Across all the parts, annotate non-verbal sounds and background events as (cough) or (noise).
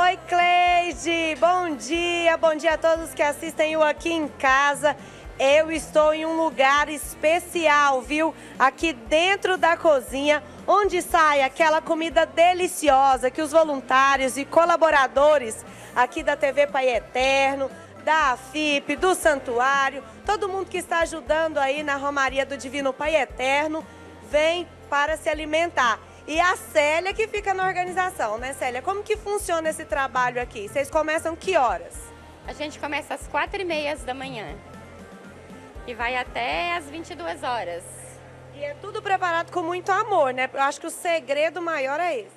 Oi, Cleide! Bom dia! Bom dia a todos que assistem o Aqui em Casa. Eu estou em um lugar especial, viu? Aqui dentro da cozinha, onde sai aquela comida deliciosa que os voluntários e colaboradores aqui da TV Pai Eterno, da AFIP, do Santuário, todo mundo que está ajudando aí na Romaria do Divino Pai Eterno, vem para se alimentar. E a Célia que fica na organização, né, Célia? Como que funciona esse trabalho aqui? Vocês começam que horas? A gente começa às quatro e meia da manhã e vai até às 22 horas. E é tudo preparado com muito amor, né? Eu acho que o segredo maior é esse.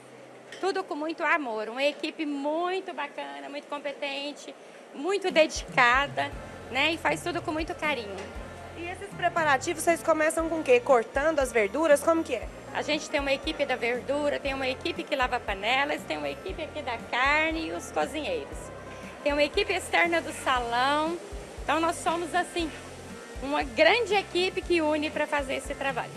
Tudo com muito amor, uma equipe muito bacana, muito competente, muito dedicada, né? E faz tudo com muito carinho. E esses preparativos vocês começam com o quê? Cortando as verduras? Como que é? A gente tem uma equipe da verdura, tem uma equipe que lava panelas, tem uma equipe aqui da carne e os cozinheiros. Tem uma equipe externa do salão. Então nós somos assim uma grande equipe que une para fazer esse trabalho.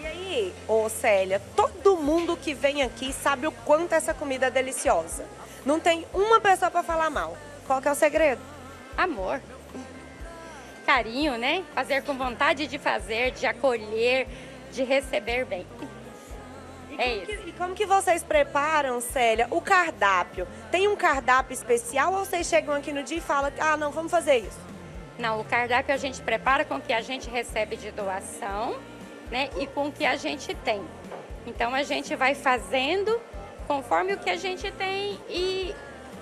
E aí, ô Célia, todo mundo que vem aqui sabe o quanto essa comida é deliciosa. Não tem uma pessoa para falar mal. Qual que é o segredo? Amor. Carinho, né? Fazer com vontade de fazer, de acolher, de receber bem. E é isso. Que, e como que vocês preparam, Célia, o cardápio? Tem um cardápio especial ou vocês chegam aqui no dia e falam, ah, não, vamos fazer isso? Não, o cardápio a gente prepara com o que a gente recebe de doação, né? E com o que a gente tem. Então a gente vai fazendo conforme o que a gente tem e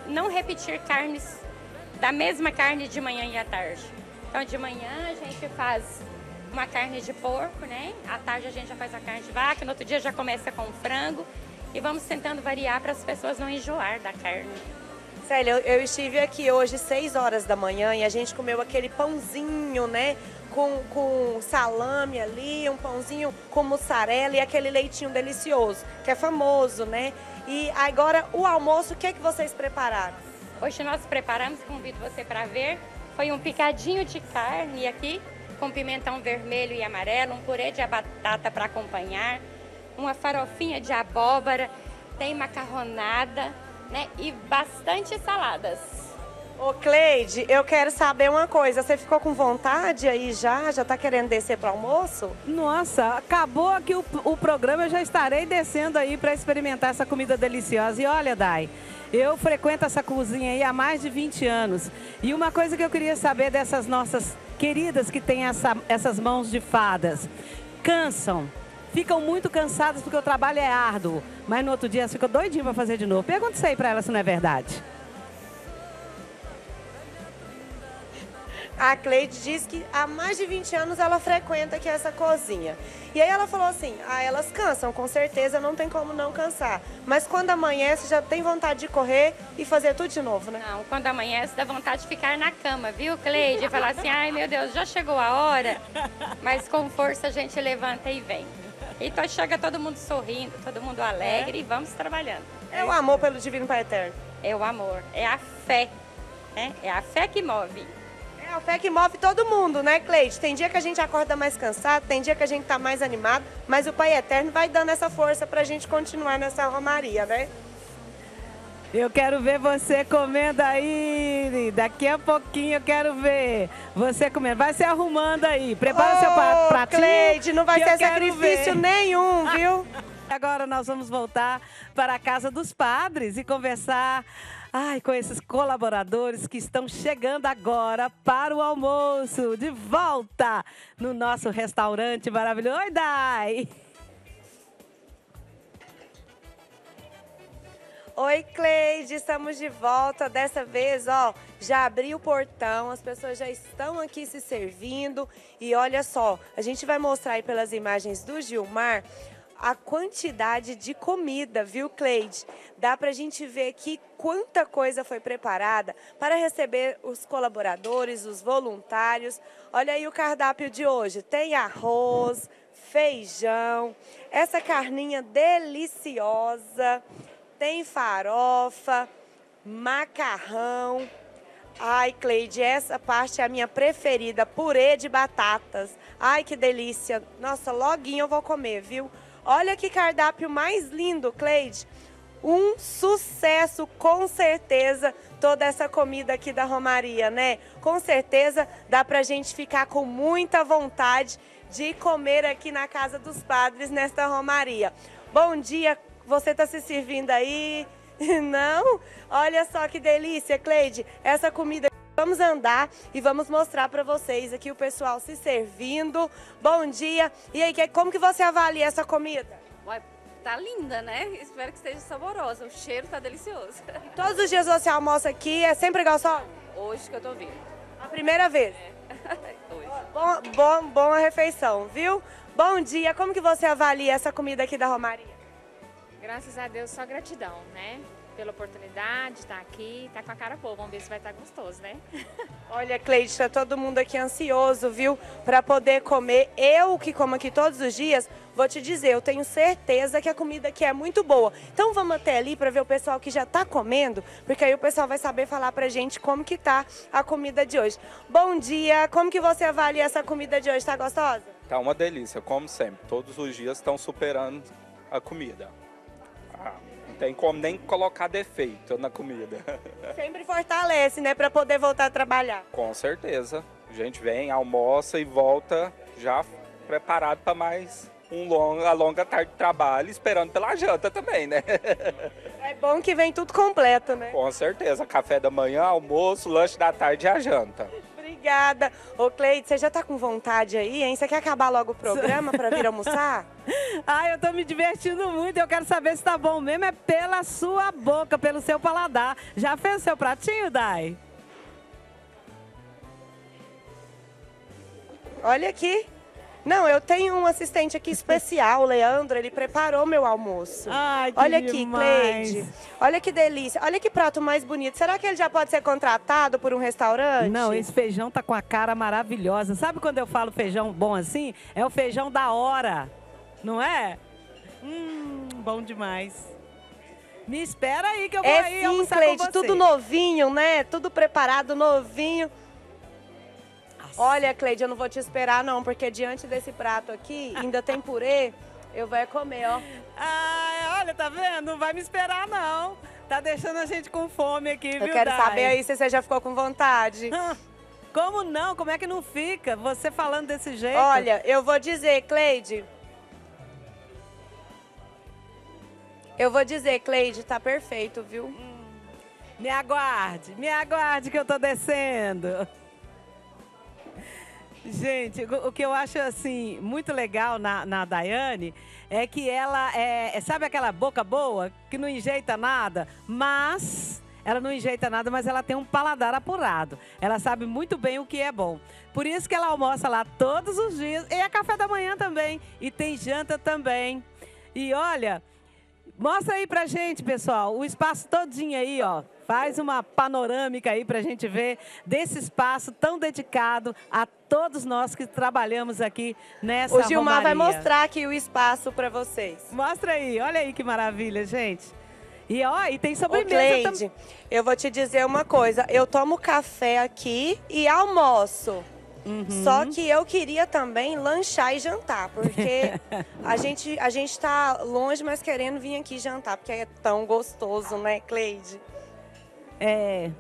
não repetir carnes da mesma carne de manhã e à tarde. Então de manhã a gente faz uma carne de porco, né? À tarde a gente já faz a carne de vaca, no outro dia já começa com frango e vamos tentando variar para as pessoas não enjoar da carne. Célia, eu, eu estive aqui hoje, 6 horas da manhã, e a gente comeu aquele pãozinho, né? Com, com salame ali, um pãozinho com mussarela e aquele leitinho delicioso, que é famoso, né? E agora, o almoço, o que, é que vocês prepararam? Hoje nós preparamos, convido você para ver, foi um picadinho de carne aqui, com pimentão vermelho e amarelo, um purê de batata para acompanhar, uma farofinha de abóbora, tem macarronada, né? E bastante saladas. Ô Cleide, eu quero saber uma coisa. Você ficou com vontade aí já? Já está querendo descer para almoço? Nossa, acabou aqui o, o programa, eu já estarei descendo aí para experimentar essa comida deliciosa. E olha, Dai, eu frequento essa cozinha aí há mais de 20 anos. E uma coisa que eu queria saber dessas nossas queridas que têm essa, essas mãos de fadas. Cansam, ficam muito cansadas porque o trabalho é árduo, mas no outro dia elas ficam doidinhas para fazer de novo. Pergunta isso aí para elas se não é verdade. A Cleide diz que há mais de 20 anos ela frequenta aqui essa cozinha. E aí ela falou assim: ah, elas cansam, com certeza, não tem como não cansar. Mas quando amanhece, já tem vontade de correr e fazer tudo de novo, né? Não, quando amanhece, dá vontade de ficar na cama, viu, Cleide? E falar assim: ai meu Deus, já chegou a hora. Mas com força a gente levanta e vem. Então chega todo mundo sorrindo, todo mundo alegre é. e vamos trabalhando. É o amor pelo Divino Pai Eterno. É o amor, é a fé. Né? É a fé que move. É a fé que move todo mundo, né, Cleide? Tem dia que a gente acorda mais cansado, tem dia que a gente tá mais animado, mas o Pai Eterno vai dando essa força pra gente continuar nessa romaria, né? Eu quero ver você comendo aí. Daqui a pouquinho eu quero ver você comendo. Vai se arrumando aí. Prepara oh, seu pratinho. Cleide, não vai ser sacrifício nenhum, (laughs) viu? Agora nós vamos voltar para a casa dos padres e conversar ai, com esses colaboradores que estão chegando agora para o almoço. De volta no nosso restaurante maravilhoso. Oi, Dai! Oi, Cleide, estamos de volta. Dessa vez, ó, já abri o portão, as pessoas já estão aqui se servindo. E olha só, a gente vai mostrar aí pelas imagens do Gilmar a quantidade de comida, viu, Cleide? Dá para a gente ver aqui quanta coisa foi preparada para receber os colaboradores, os voluntários. Olha aí o cardápio de hoje: tem arroz, feijão, essa carninha deliciosa tem farofa, macarrão. Ai, Cleide, essa parte é a minha preferida, purê de batatas. Ai, que delícia. Nossa, loguinho eu vou comer, viu? Olha que cardápio mais lindo, Cleide. um sucesso, com certeza, toda essa comida aqui da Romaria, né? Com certeza dá pra gente ficar com muita vontade de comer aqui na casa dos padres nesta Romaria. Bom dia, você está se servindo aí? (laughs) Não? Olha só que delícia, Cleide. Essa comida. Vamos andar e vamos mostrar para vocês aqui o pessoal se servindo. Bom dia. E aí, como que você avalia essa comida? Ué, tá linda, né? Espero que esteja saborosa. O cheiro tá delicioso. Todos os dias você almoça aqui, é sempre igual só? Hoje que eu tô vindo. A primeira vez? É. (laughs) Hoje. Bom, bom, bom a refeição, viu? Bom dia. Como que você avalia essa comida aqui da Romaria? Graças a Deus, só gratidão, né? Pela oportunidade de estar aqui, tá com a cara boa. Vamos ver se vai estar gostoso, né? (laughs) Olha, Cleide, está todo mundo aqui ansioso, viu? Para poder comer. Eu que como aqui todos os dias, vou te dizer, eu tenho certeza que a comida aqui é muito boa. Então vamos até ali para ver o pessoal que já está comendo, porque aí o pessoal vai saber falar pra gente como que tá a comida de hoje. Bom dia, como que você avalia essa comida de hoje? Tá gostosa? Tá uma delícia, como sempre. Todos os dias estão superando a comida tem como nem colocar defeito na comida. (laughs) Sempre fortalece, né, para poder voltar a trabalhar. Com certeza. A gente vem, almoça e volta já preparado para mais um longa, longa tarde de trabalho, esperando pela janta também, né? (laughs) É bom que vem tudo completo, né? Com certeza. Café da manhã, almoço, lanche da tarde e a janta. Obrigada. Ô, Cleide, você já tá com vontade aí, hein? Você quer acabar logo o programa para vir almoçar? (laughs) Ai, eu tô me divertindo muito. Eu quero saber se tá bom mesmo. É pela sua boca, pelo seu paladar. Já fez o seu pratinho, Dai? Olha aqui. Não, eu tenho um assistente aqui especial, o Leandro, ele preparou meu almoço. Ai, que Olha demais. aqui, Cleide. Olha que delícia. Olha que prato mais bonito. Será que ele já pode ser contratado por um restaurante? Não, esse feijão tá com a cara maravilhosa. Sabe quando eu falo feijão bom assim? É o feijão da hora, não é? Hum, bom demais. Me espera aí que eu vou é aí sim, almoçar Cleide, tudo novinho, né? Tudo preparado, novinho. Olha, Cleide, eu não vou te esperar não, porque diante desse prato aqui, ainda tem purê, eu vou comer, ó. Ai, olha, tá vendo? Não vai me esperar, não. Tá deixando a gente com fome aqui, eu viu, quero Dai? saber aí se você já ficou com vontade. Como não? Como é que não fica? Você falando desse jeito? Olha, eu vou dizer, Cleide. Eu vou dizer, Cleide, tá perfeito, viu? Me aguarde, me aguarde que eu tô descendo. Gente, o que eu acho assim muito legal na, na Daiane é que ela é, é- sabe aquela boca boa que não enjeita nada, mas ela não enjeita nada, mas ela tem um paladar apurado. Ela sabe muito bem o que é bom. Por isso que ela almoça lá todos os dias e é café da manhã também e tem janta também. E olha, Mostra aí pra gente, pessoal, o espaço todinho aí, ó. Faz uma panorâmica aí pra gente ver desse espaço tão dedicado a todos nós que trabalhamos aqui nessa O Gilmar vai romaria. mostrar aqui o espaço para vocês. Mostra aí, olha aí que maravilha, gente. E ó, e tem sobremesa também. Eu vou te dizer uma coisa. Eu tomo café aqui e almoço. Uhum. Só que eu queria também lanchar e jantar, porque (laughs) a gente, a gente tá longe, mas querendo vir aqui jantar, porque é tão gostoso, né, Cleide? É,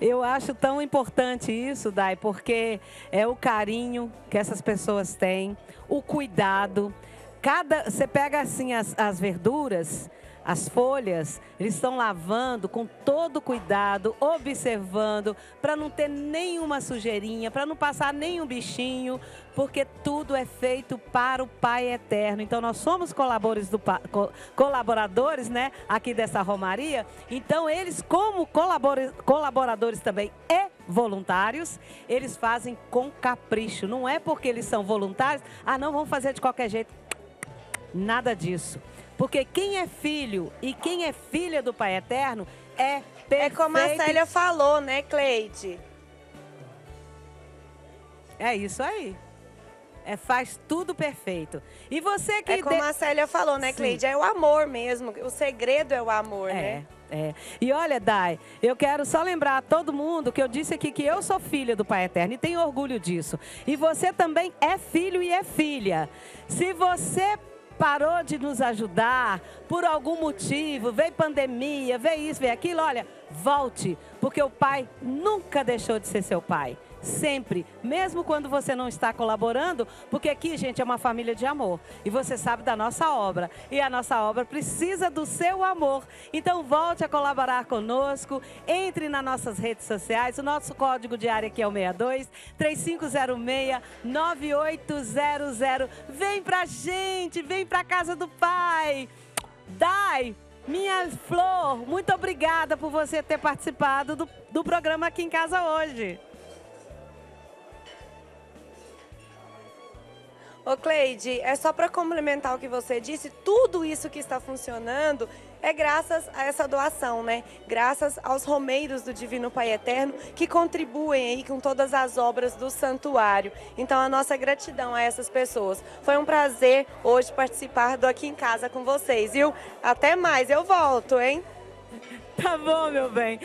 eu acho tão importante isso, Dai, porque é o carinho que essas pessoas têm, o cuidado. Cada, você pega assim as, as verduras, as folhas, eles estão lavando com todo cuidado, observando, para não ter nenhuma sujeirinha, para não passar nenhum bichinho, porque tudo é feito para o Pai Eterno. Então nós somos colaboradores, do, colaboradores né, aqui dessa Romaria. Então eles, como colabora- colaboradores também e voluntários, eles fazem com capricho. Não é porque eles são voluntários, ah não, vamos fazer de qualquer jeito. Nada disso. Porque quem é filho e quem é filha do Pai Eterno é perfeito. É como a Célia falou, né, Cleide? É isso aí. É, faz tudo perfeito. E você que... É como de- a Célia falou, né, Sim. Cleide? É o amor mesmo. O segredo é o amor, É, né? é. E olha, Dai, eu quero só lembrar a todo mundo que eu disse aqui que eu sou filha do Pai Eterno e tenho orgulho disso. E você também é filho e é filha. Se você parou de nos ajudar por algum motivo, veio pandemia, veio isso, veio aquilo, olha, volte, porque o pai nunca deixou de ser seu pai sempre, mesmo quando você não está colaborando, porque aqui, gente, é uma família de amor. E você sabe da nossa obra. E a nossa obra precisa do seu amor. Então volte a colaborar conosco, entre nas nossas redes sociais. O nosso código de área aqui é o 62 3506 9800. Vem pra gente, vem pra casa do pai. Dai, minha Flor, muito obrigada por você ter participado do, do programa aqui em casa hoje. Ô Cleide, é só para complementar o que você disse, tudo isso que está funcionando é graças a essa doação, né? Graças aos romeiros do Divino Pai Eterno que contribuem aí com todas as obras do santuário. Então a nossa gratidão a essas pessoas. Foi um prazer hoje participar do Aqui em Casa com vocês, viu? Até mais, eu volto, hein? Tá bom, meu bem.